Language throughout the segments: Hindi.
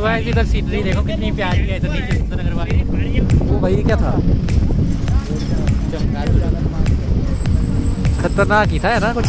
तो वह इधर सीनरी देखो कितनी प्यारी है इधर नीचे सुंदर वाली। वो भाई क्या था? खतरनाक ही था है ना? कुछ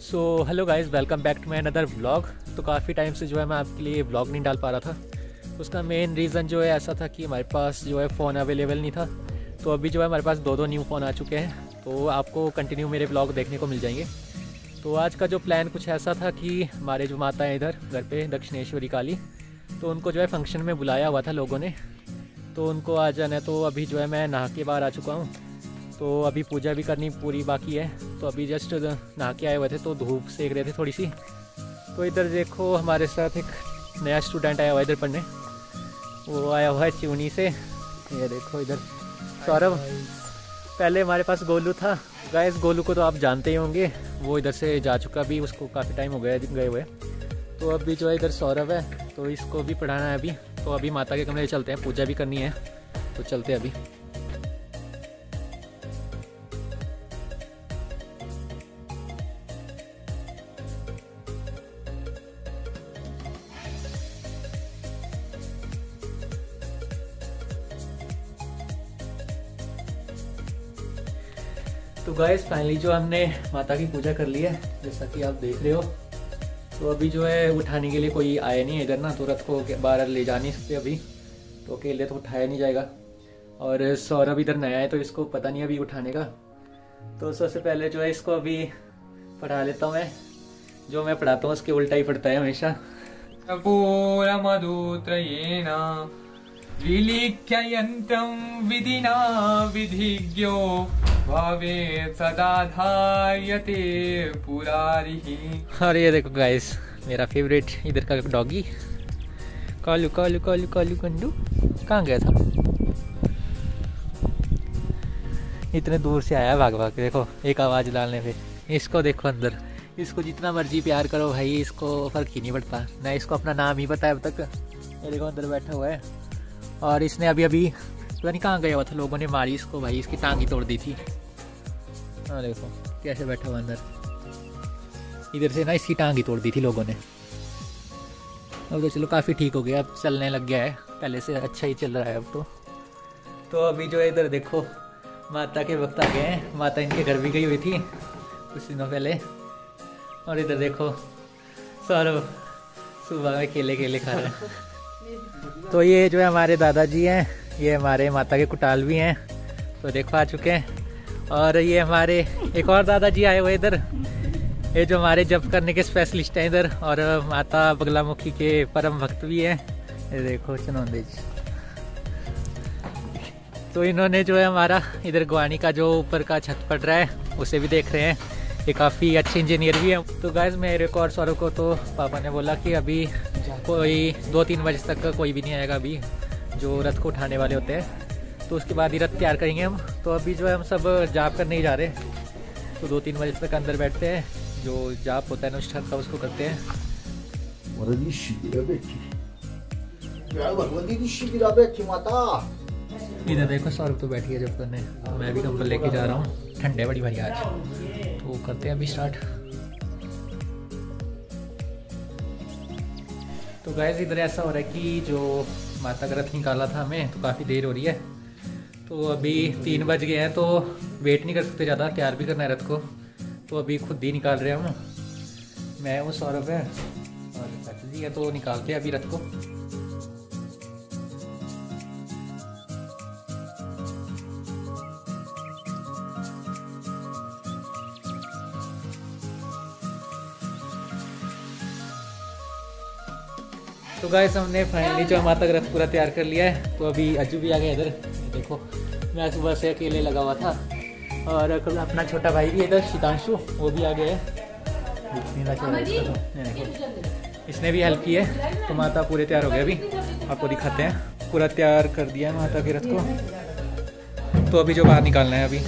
so hello guys welcome back to my another vlog तो काफ़ी टाइम से जो है मैं आपके लिए व्लॉग नहीं डाल पा रहा था। उसका मेन रीज़न जो है ऐसा था कि हमारे पास जो है फ़ोन अवेलेबल नहीं था। तो अभी जो है हमारे पास दो दो न्यू फ़ोन आ चुके हैं। तो आपको कंटिन्यू मेरे ब्लॉग देखने को मिल जाएँगे। तो आज का जो प्लान कुछ ऐसा था कि हमारे जो माता हैं इधर, घर पे, दक्षिणेश्वरी काली तो उनको जो है फ़ंक्शन में बुलाया हुआ था लोगों ने। तो उनको आ जाना तो अभी जो है मैं नहा के बाहर आ चुका हूँ। तो अभी पूजा भी करनी पूरी बाकी है। तो अभी जस्ट नहा के आए हुए थे तो धूप सेक रहे थे थोड़ी सी। तो इधर देखो हमारे साथ एक नया स्टूडेंट आया हुआ इधर पढ़ने। वो आया हुआ है चूनी से। ये देखो इधर। सौरभ पहले हमारे पास गोलू था। गाइस गोलू को तो आप जानते ही होंगे। वो इधर से जा चुका भी उसको काफ़ी टाइम हो गया गए हुए। तो अभी जो है इधर सौरभ है तो इसको भी पढ़ाना है अभी। तो अभी माता के कमरे चलते हैं पूजा भी करनी है। तो चलते हैं अभी। तो गाइस फाइनली जो हमने माता की पूजा कर ली है, जैसा कि आप देख रहे हो तो अभी जो है उठाने के लिए कोई आया नहीं है इधर ना तो रथ को बाहर ले जा नहीं सकते अभी तो अकेले तो उठाया नहीं जाएगा। और सौरभ इधर नया है तो इसको पता नहीं अभी उठाने का। तो सबसे पहले जो है इसको अभी पढ़ा लेता हूँ मैं, जो मैं पढ़ाता हूँ, उसके उल्टा ही पढ़ता है हमेशा। पूरमधूत्रयेण विलिख्य विधिना विधिज्ञो भवेत् सदा धार्यते पुरारिः। और ये देखो गाइस मेरा फेवरेट इधर का डॉगी कालू कालू कालू कालू कंडू कहाँ गया था? इतने दूर से आया भाग भाग, देखो, एक आवाज़ डालने पे। इसको देखो अंदर। इसको जितना मर्ज़ी प्यार करो भाई, इसको फ़र्क ही नहीं पड़ता। ना इसको अपना नाम ही पता है अब तक। ये देखो, अंदर बैठा हुआ है। और इसने अभी अभी, पता नहीं कहाँ गया हुआ था, लोगों ने मारी इसको भाई, इसकी टांग ही तोड़ दी थी। हाँ देखो, कैसे बैठा हुआ अंदर। इधर से ना इसकी टांग ही तोड़ दी थी लोगों ने। अब तो चलो, काफ़ी ठीक हो गया, अब चलने लग गया है। पहले से अच्छा ही चल रहा है अब तो। तो अभी जो है इधर देखो, माता के वक्त आ गए हैं। माता इनके घर भी गई हुई थी कुछ दिनों पहले। और इधर देखो, सौरभ सुबह में केले केले खा रहे हैं। तो ये जो है हमारे दादाजी हैं, ये हमारे माता के कुटाल भी हैं तो देखो आ चुके हैं। और ये हमारे, एक और दादाजी आए हुए इधर। ये जो हमारे जप करने के स्पेशलिस्ट हैं इधर, और माता बगलामुखी के परम भक्त भी हैं। ये देखो चनौंदे जी। तो इन्होंने जो है हमारा इधर गुआनी का जो ऊपर का छत पड़ रहा है, उसे भी देख रहे हैं। ये काफ़ी अच्छे इंजीनियर भी हैं। तो गैस मेरे को और सौरभ को तो पापा ने बोला कि अभी कोई दो तीन बजे तक का कोई भी नहीं आएगा अभी, जो रथ को उठाने वाले होते हैं। तो उसके बाद ही रथ तैयार करेंगे हम। तो अभी जो है हम सब जाप करने ही जा रहे हैं। तो दो तीन बजे तक अंदर बैठते हैं, जो जाप होता है ना, उस का उसको करते हैं। भगवती शिबिरा बैठी माता। इधर देखो सौरभ तो बैठी है जब करने मैं भी कंबल लेके जा रहा हूँ। ठंडे, बड़ी भारी आज। तो करते हैं अभी स्टार्ट तो गैस इधर ऐसा हो रहा है कि जो माता का रथ निकाला था हमें तो काफ़ी देर हो रही है। तो अभी तीन बज गए हैं तो वेट नहीं कर सकते ज़्यादा, तैयार भी करना है रथ को। तो अभी खुद ही निकाल रहे हैं हम। मैं हूँ सौरभ है, और जी है तो निकालते हैं अभी रथ को। तो गाइस हमने फाइनली जो माता का रथ पूरा तैयार कर लिया है तो अभी अजू भी आ गया इधर। देखो, मैं सुबह से अकेले लगा हुआ था। और अपना छोटा भाई भी इधर शीतांशु वो भी आ गया है। इसने भी हेल्प की है। तो माता पूरे तैयार हो गए अभी। आपको दिखाते हैं। पूरा तैयार कर दिया है माता के रथ को। तो अभी जो बाहर निकालना है अभी।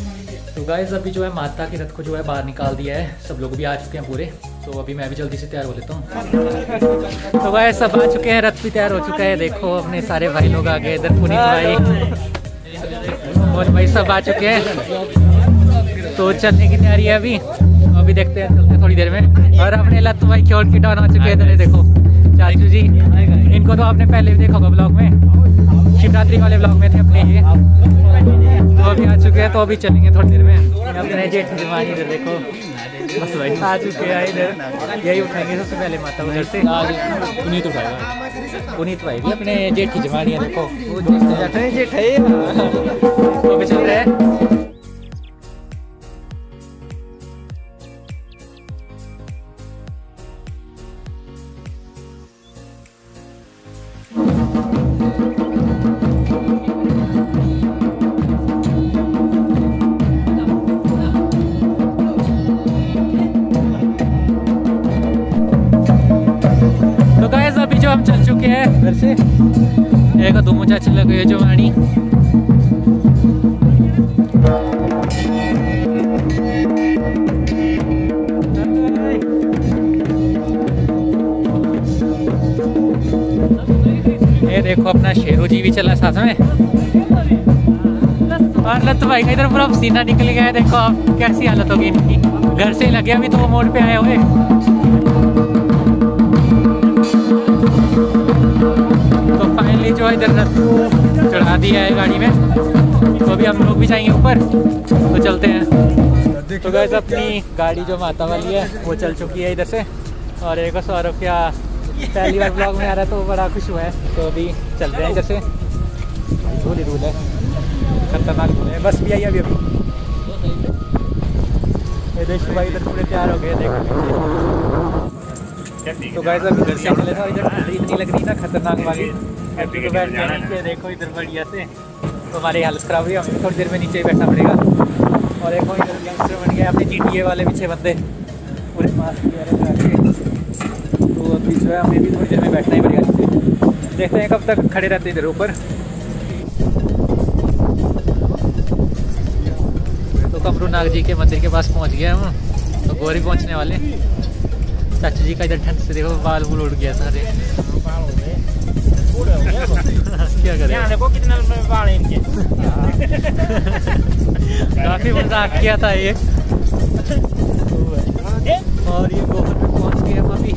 तो गाइज़ अभी जो है माता के रथ को जो है बाहर निकाल दिया है। सब लोग भी आ चुके हैं पूरे। तो अभी मैं भी जल्दी से तैयार हो लेता हूँ। तो भाई, सब आ चुके हैं, रथ भी तैयार हो चुका है। देखो, अपने सारे भाई लोग आ गए इधर, पुनीत भाई। और भाई, सब आ चुके हैं। तो चलने की तैयारी है अभी। अभी देखते हैं, चलते थोड़ी देर में। और अपने लत भाई की और की डॉन आ चुके हैं। इधर देखो, चाचू जी। इनको तो आपने पहले भी देखा होगा ब्लॉग में। शिवरात्रि वाले ब्लॉग में थे अपने ये। तो अभी आ चुके हैं तो अभी चलेंगे थोड़ी देर में। अपने जेठ जमानी इधर देखो। बस भाई आ चुके हैं इधर। यही उठाएँगे सबसे पहले माता उधर से। पुनीत उठाएगा। पुनीत भाई भी अपने जेठ की जमानी है देखो। हैं जेठ है तो अभी चल रहे हैं। घर से। एक दो मुझे लगे जो वाणी ये देखो अपना शेरू जी भी चला साथ में। और लत भाई का इधर पूरा पसीना निकल गया है। देखो आप कैसी हालत होगी। इनकी घर से लगे अभी तो वो मोड़ पे आए हुए। जो है इधर चढ़ा दिया है गाड़ी में। तो अभी हम लोग भी जाएँगे ऊपर तो चलते हैं। तो गैस अपनी गाड़ी जो माता वाली है, वो चल चुकी है इधर से। और एक और सौरभ क्या पहली बार ब्लॉग में आ रहा है तो बड़ा खुश हुआ है। तो अभी चल रहे हैं इधर से। धूल ही धूल है। खतरनाक धूल है। बस भी आई अभी अभी ये देखो भाई, इधर पूरे तैयार हो गए, देखो तो था इधर इतनी लग रही ना, खतरनाक वाली। नीचे देखो इधर बढ़िया से। तो हमारी हालत खराब हुई, हमें थोड़ी देर में नीचे ही बैठना पड़ेगा। और एक इधर यंगस्टर बन गए अपने जी वाले पीछे बंदे। पूरे मास्क वगैरह तो अभी जो है हमें भी थोड़ी देर में बैठना ही पड़ेगा देखते हैं कब तक खड़े रहते इधर ऊपर। तो कमरू नाग जी के मंदिर के पास पहुँच गए हम तो गोरी पहुँचने वाले। चाचू जी का इधर ठंड से देखो बाल बूल उड़ गया सारे। क्या करें? देखो कितना बाल है इनके। काफ़ी मज़ाक किया था ये। और ये गोबर में पहुँच गए हम अभी।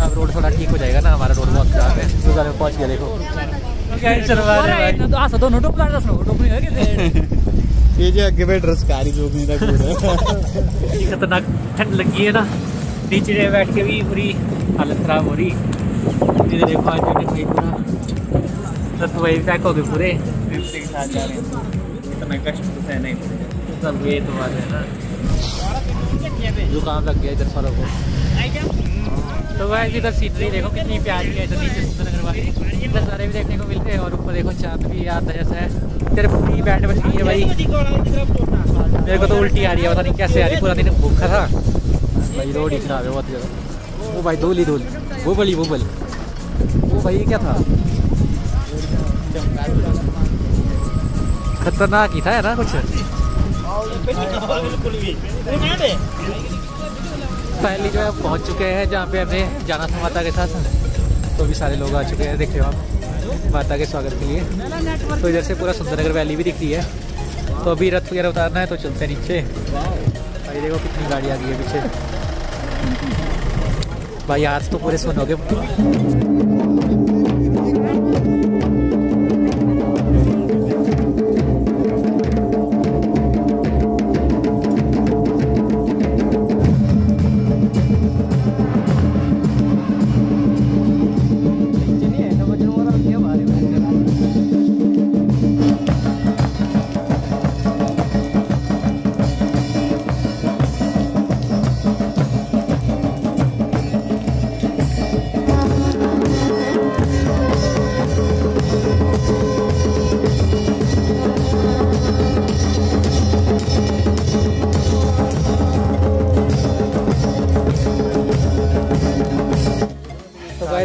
अब रोड थोड़ा ठीक हो जाएगा ना हमारा रोड बहुत खराब है। तो में पहुँच गया देखो। तो है ये जो आगे बैठ रसकारी जो खतरनाक ठंड लगी है ना। नीचे बैठ के भी पूरी हालत खराब हो रही। इधर देखो आज मैंने भाई पूरा तो वही पैक हो गए पूरे। के साथ जा रहे हैं। इतना कष्ट तो ही पड़ेगा। सब ये तो बात है ना। जुकाम लग गया इधर सारों को। तो वह इधर सीनरी देखो कितनी प्यारी है इधर नीचे भी देखने को मिलते हैं और ऊपर देखो चाँद भी याद जैसा है। तेरे पूरी बैंड बज गई है भाई। मेरे को तो उल्टी आ रही है पता नहीं कैसे आ रही पूरा दिन भूखा था। भाई रोड ही खराब है बहुत ज़्यादा। वो भाई धूल धूल। वो बली वो बल वो भाई क्या था? खतरनाक ही था, है ना कुछ? पहले जो है पहुँच चुके हैं जहाँ पे हमें जाना था माता के साथ। तो भी सारे लोग आ चुके हैं, देख रहे हो आप। माता के स्वागत के लिए। तो इधर से पूरा सुंदरनगर वैली भी दिख रही है। तो अभी रथ वगैरह उतारना है तो चलते हैं नीचे। भाई देखो कितनी गाड़ी आ गई है पीछे। भाई आज तो पूरे सुनोगे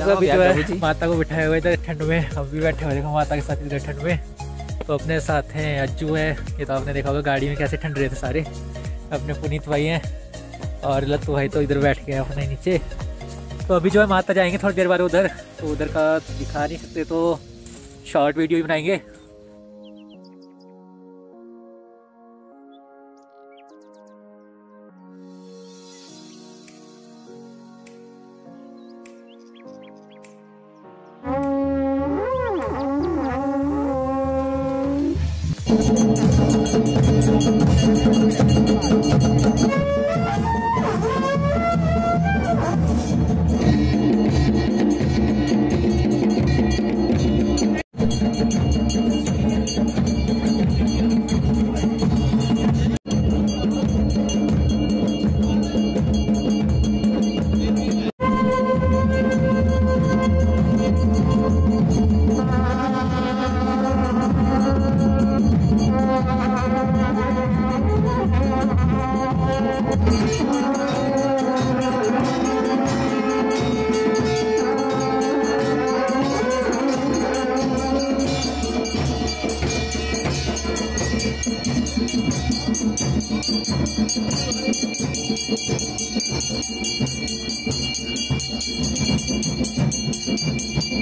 तो गाइस अभी जो है माता को बिठाए हुए थे ठंड में। हम भी बैठे हुए देखो माता के साथ इधर ठंड में। तो अपने साथ हैं अज्जू है ये तो आपने देखा होगा गाड़ी में कैसे ठंड रहे थे सारे। अपने पुनीत भाई हैं और लत्तू भाई तो इधर बैठ गए अपने नीचे। तो अभी जो है माता जाएँगे थोड़ी देर बाद उधर। तो उधर का दिखा नहीं सकते तो शॉर्ट वीडियो भी बनाएँगे। Thank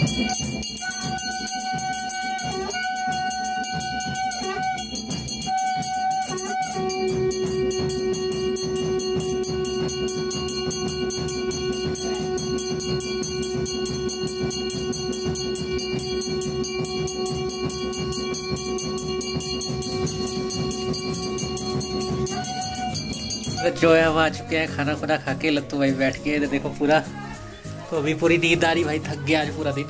you. तो जो है हम आ चुके हैं खाना खुना खा के लत्तू भाई बैठ के इधर देखो पूरा तो अभी पूरी नींद आ रही भाई थक गया आज पूरा दिन।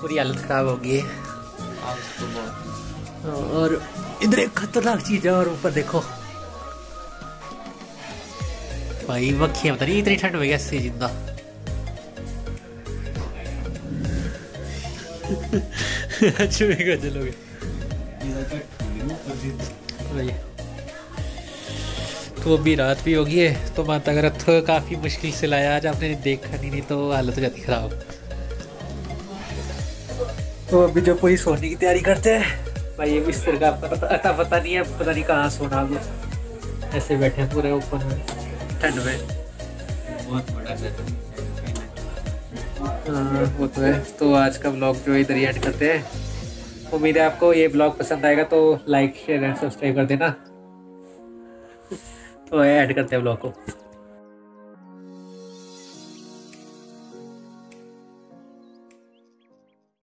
पूरी हालत खराब हो गई है। और इधर एक खतरनाक चीज़ है और ऊपर देखो। भाई मक्खियाँ पता नहीं इतनी ठंड में कैसे ज़िंदा। चुभेगा चलोगे तो अभी रात भी होगी है तो माता का रथ काफ़ी मुश्किल से लाया आज आपने देखा नहीं, नहीं तो हालत हो जाती खराब। तो अभी जो पूरी सोने की तैयारी करते हैं भाई ये बिस्तर का पता पता नहीं है पता नहीं कहाँ सोना वो ऐसे बैठे हैं पूरे ऊपर में। ठंड में। बहुत बड़ा हाँ, वो तो है। तो आज का ब्लॉग जो इधर ही एंड करते हैं। उम्मीद है आपको ये ब्लॉग पसंद आएगा तो लाइक शेयर एंड सब्सक्राइब कर देना। तो ऐड करते हैं ब्लॉग को।